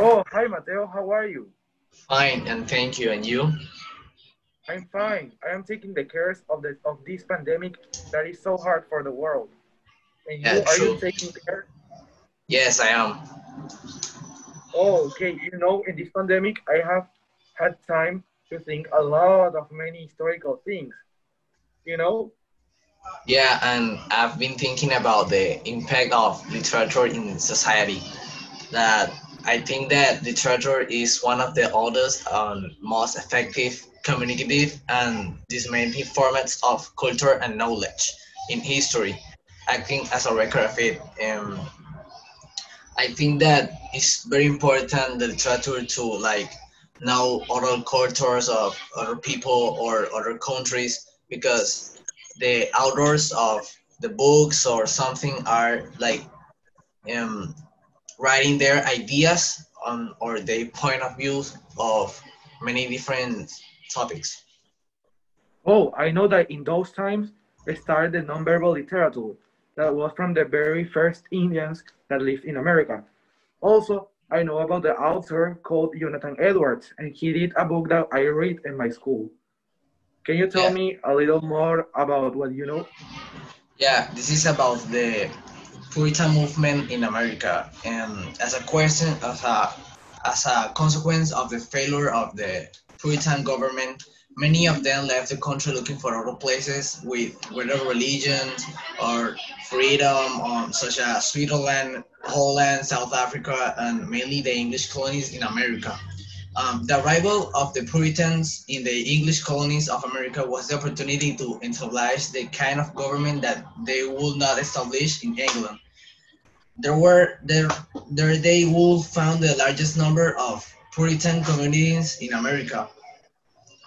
Oh, hi Mateo, how are you? Fine, and thank you. And you? I'm fine. I am taking the cares of the of this pandemic that is so hard for the world. And you, Yeah, are you taking care? Yes, I am. Oh, okay. You know, in this pandemic, I have had time to think a lot of many historical things. You know? Yeah, and I've been thinking about the impact of literature in society. That I think that literature is one of the oldest and most effective communicative and disseminating formats of culture and knowledge in history, acting as a record of it. Um, I think that it's very important the literature to like know oral cultures of other people or other countries because the authors of the books or something are like um, writing their ideas on or their point of views of many different topics. Oh, I know that in those times, they started the nonverbal literature that was from the very first Indians that lived in America. Also, I know about the author called Jonathan Edwards, and he did a book that I read in my school. Can you tell Yeah. me a little more about what you know? Yeah, this is about the Puritan movement in America, and as a question, as a as a consequence of the failure of the Puritan government, many of them left the country looking for other places with whether religion or freedom, um, such as Switzerland, Holland, South Africa, and mainly the English colonies in America. Um, the arrival of the Puritans in the English colonies of America was the opportunity to establish the kind of government that they would not establish in England. There were there there they would found the largest number of Puritan communities in America,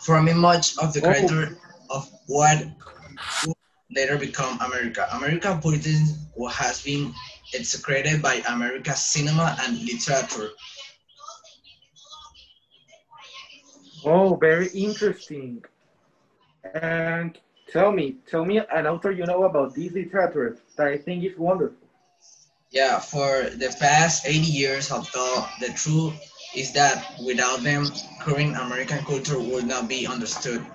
forming much of the Oh. character of what would later become America. American Puritan has been execrated by America's cinema and literature. Oh, very interesting. And tell me, tell me an author you know about this literature that I think is wonderful. Yeah, for the past 80 years, although the truth is that without them, current American culture would not be understood.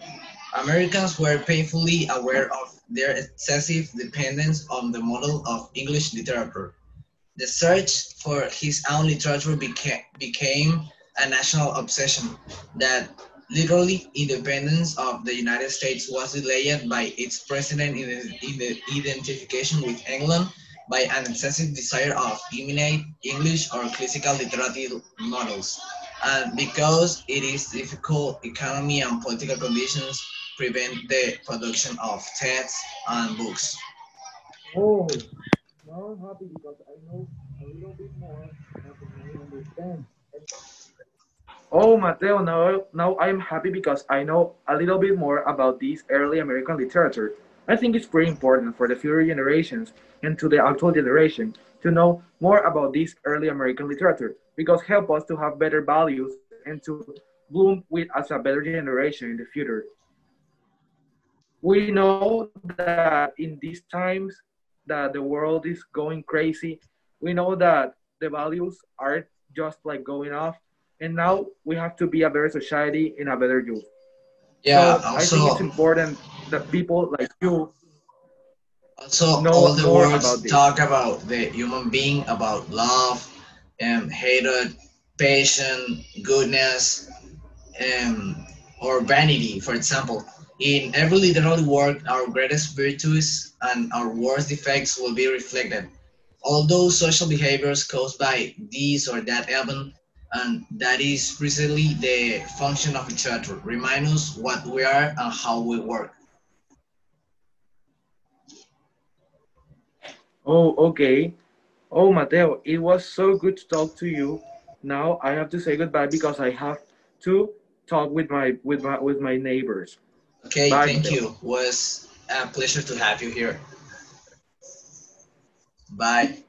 Americans were painfully aware of their excessive dependence on the model of English literature. The search for his own literature became, became a national obsession that literally independence of the United States was delayed by its president in in the identification with England by an excessive desire of eliminate English or classical literary models. And because it is difficult economy and political conditions prevent the production of texts and books. Oh, now I'm happy because I know a little bit more about I understand. Oh, Mateo, now, now I'm happy because I know a little bit more about this early American literature. I think it's very important for the future generations and to the actual generation to know more about this early American literature because help us to have better values and to bloom with as a better generation in the future. We know that in these times that the world is going crazy, we know that the values are just like going off and now we have to be a better society and a better youth. Yeah, so I think it's important that people like you also know all the words about talk about the human being, about love, and hatred, passion, goodness, um, or vanity, for example. In every literary work, our greatest virtues and our worst defects will be reflected. Although social behaviors caused by this or that event and that is precisely the function of literature, remind us what we are and how we work. Oh, okay. Oh, Mateo, it was so good to talk to you. Now I have to say goodbye because I have to talk with my with my with my neighbors. Okay, Bye, thank Mateo. you. Was a pleasure to have you here. Bye.